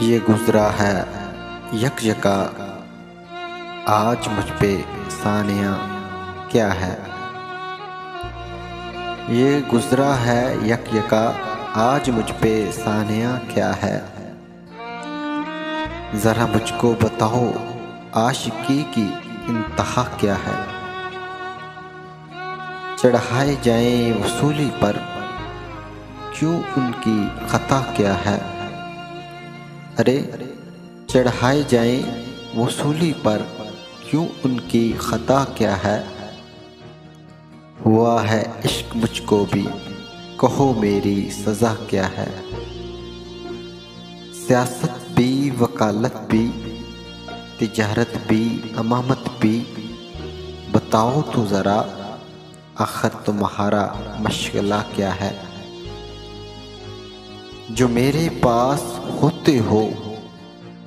ये गुजरा है यक यका। आज मुझ पे सानिया क्या है? ये गुजरा है यक यका। आज मुझ पे सानिया क्या है? ज़रा मुझको बताओ, आशिकी की इंतहा क्या है? चढ़ाए जाएँ वसूली पर, क्यों उनकी खता क्या है? अरे चढ़ाए जाएँ, वसूली पर क्यों उनकी खता क्या है? हुआ है इश्क मुझको भी, कहो मेरी सज़ा क्या है? सियासत भी, वकालत भी, तिजारत भी, अमामत भी, बताओ तो ज़रा, आखिर तुम्हारा मशगला क्या है? जो मेरे पास होते हो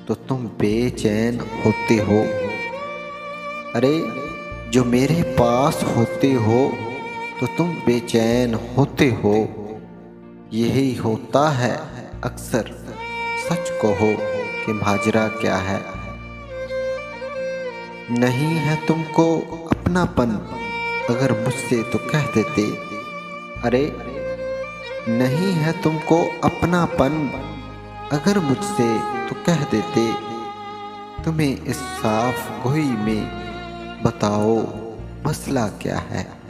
तो तुम बेचैन होते हो। अरे, जो मेरे पास होते हो तो तुम बेचैन होते हो। यही होता है अक्सर। सच कहो कि माजरा क्या है? नहीं है तुमको अपनापन, अगर मुझसे तो कह देते। अरे नहीं है तुमको अपनापन। अगर मुझसे तो कह देते, तुम्हें इस साफ़ गोई में बताओ मसला क्या है।